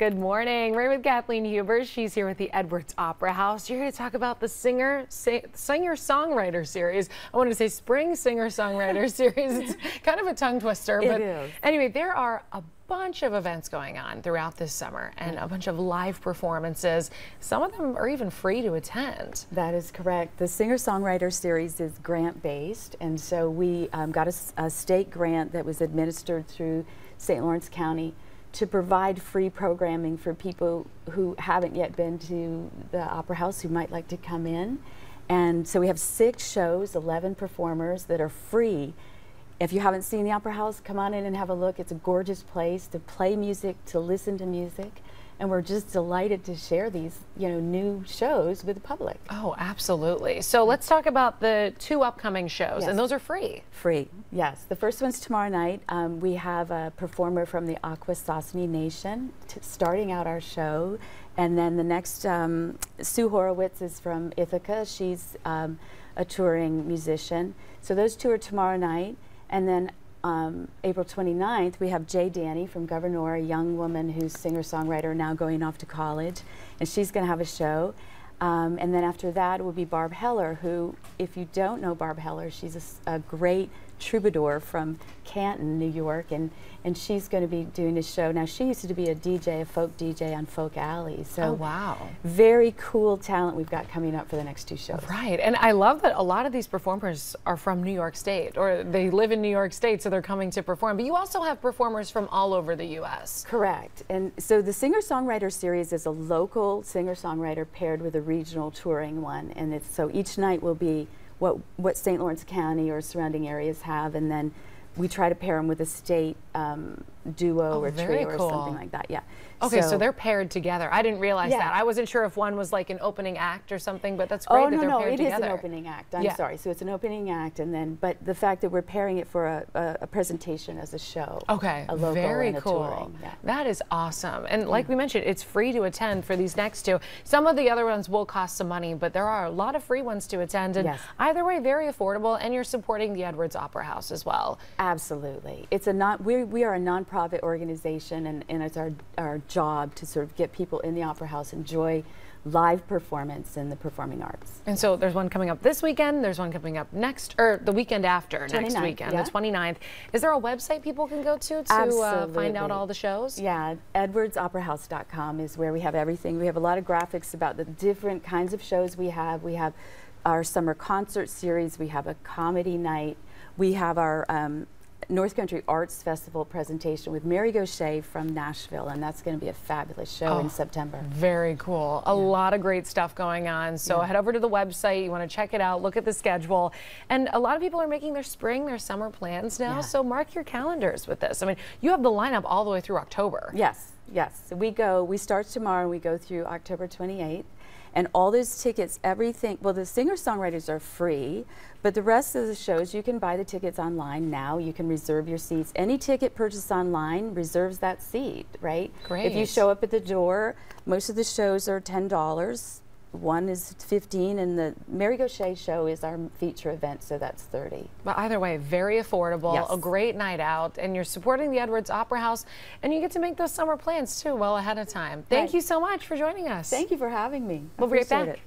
Good morning. We're with Kathleen Huber. She's here with the Edwards Opera House. You're here to talk about the singer singer songwriter series. I want to say spring singer songwriter series. It's kind of a tongue twister, but anyway, there are a bunch of events going on throughout this summer and a bunch of live performances. Some of them are even free to attend. That is correct. The singer-songwriter series is grant-based, and so we um, got a, a state grant that was administered through St. Lawrence County to provide free programming for people who haven't yet been to the Opera House who might like to come in. And so we have six shows, 11 performers that are free if you haven't seen the Opera House, come on in and have a look. It's a gorgeous place to play music, to listen to music and we're just delighted to share these you know new shows with the public. Oh absolutely. So let's talk about the two upcoming shows yes. and those are free. Free yes. The first one's tomorrow night. Um, we have a performer from the akwesasne nation starting out our show. And then the next um, sue horowitz is from ithaca. She's um, a touring musician. So those two are tomorrow night. And then um, April 29th, we have Jay Danny from Gouverneur, a young woman who's singer-songwriter now going off to college, and she's going to have a show. Um, and then after that will be Barb Heller, who, if you don't know Barb Heller, she's a, a great troubadour from Canton, New York, and, and she's going to be doing a show. Now, she used to be a DJ, a folk DJ on Folk Alley. So, oh, wow. Very cool talent we've got coming up for the next two shows. Right. And I love that a lot of these performers are from New York State or they live in New York State, so they're coming to perform. But you also have performers from all over the U.S. Correct. And so the singer songwriter series is a local singer songwriter paired with a regional touring one. And it's so each night will be what what St. Lawrence County or surrounding areas have, and then we try to pair them with a state um, duo oh, or trio cool. or something like that. Yeah. Okay, so, so, they're paired together. I didn't realize yeah. that. I wasn't sure if one was like an opening act or something, but that's oh, great oh, that no, they're no, paired together. Oh, no, no, it is an opening act. I'm yeah. sorry. So it's an opening act, and then, but the fact that we're pairing it for a, a, a presentation as a show. Okay, a local very cool. Yeah. That is awesome. And like we mentioned, it's free to attend for these next two. Some of the other ones will cost some money, but there are a lot of free ones to attend, and yes. either way, very affordable. And you're supporting the Edwards Opera House as well. Absolutely. It's a not. We we are a nonprofit organization, and, and it's our our job to sort of get people in the Opera House enjoy live performance in the performing arts. And so there's one coming up this weekend, there's one coming up next, or the weekend after, next weekend, yeah. the 29th. Is there a website people can go to to uh, find out all the shows? Yeah, edwardsoperahouse.com is where we have everything. We have a lot of graphics about the different kinds of shows we have. We have our summer concert series, we have a comedy night, we have our um, North Country Arts Festival presentation with Mary Gauthier from Nashville, and that's going to be a fabulous show oh, in September. Very cool. A yeah. lot of great stuff going on. So yeah. head over to the website. You want to check it out, look at the schedule. And a lot of people are making their spring, their summer plans now. Yeah. So mark your calendars with this. I mean, you have the lineup all the way through October. Yes, yes. We go, we start tomorrow and we go through October 28th. And all those tickets, everything, well, the singer songwriters are free, but the rest of the shows, you can buy the tickets online now. You can reserve your seats. Any ticket purchased online reserves that seat, right? Great. If you show up at the door, most of the shows are $10 one is 15 and the Mary Gauthier show is our feature event so that's 30 but either way very affordable yes. a great night out and you're supporting the Edwards Opera House and you get to make those summer plans too well ahead of time thank right. you so much for joining us thank you for having me we'll be right back it.